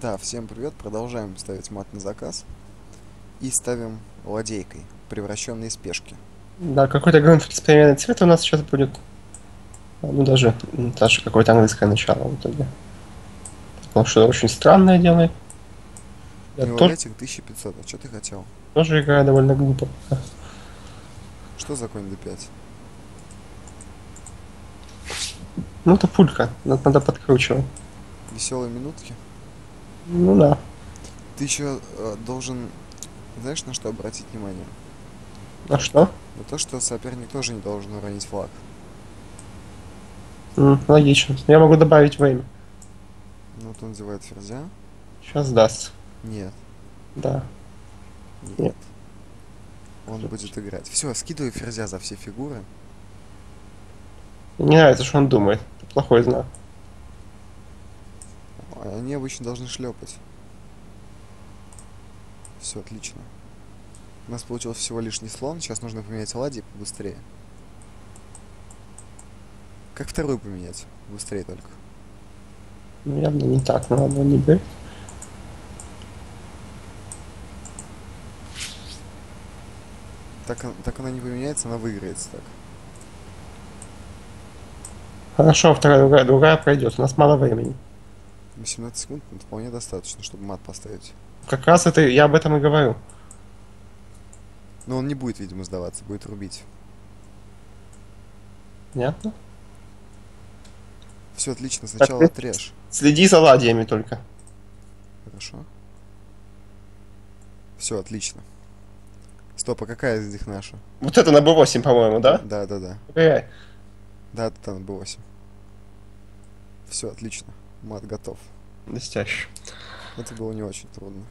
Да, всем привет. Продолжаем ставить мат на заказ. И ставим ладейкой, превращенной из пешки. Да, какой-то гринфилд переменный цвет у нас сейчас будет. Ну, даже, даже какое-то английское начало в итоге. Потому что очень странное делает. Я Ну, тоже, ладейка 1500, а что ты хотел? тоже играю довольно глупо. Что за конь d5? Ну, это пулька, надо, надо подкручивать. Веселые минутки? Ну да. Ты еще должен, знаешь, на что обратить внимание? А что? На то, что соперник тоже не должен уронить флаг. М, логично. Я могу добавить время. Ну, вот он называет ферзя. Сейчас даст. Нет, Да. нет. Нет. Он будет играть. Все, скидывай ферзя за все фигуры. Мне нравится, что он думает. Это плохой знак. А Они обычно должны шлепать. Все, отлично. У нас получился всего лишний слон. Сейчас нужно поменять ладьи побыстрее. Как вторую поменять? Быстрее только. Ну, явно не так, но ладно, не бей. Так, так она не поменяется, она выиграется так. Хорошо, вторая, другая, другая пройдет. У нас мало времени. 18 секунд это вполне достаточно, чтобы мат поставить. Как раз это я об этом и говорю. Но он не будет, видимо, сдаваться, будет рубить. Понятно? Все отлично, сначала ты- отрежь. Следи за ладьями только. Хорошо. Все, отлично. Стоп, а какая из них наша? Вот это на B8, по-моему, да? Да, да, да. Проверяй. Да, это на B8. Все, отлично. Мат готов. Блестяще. Это было не очень трудно.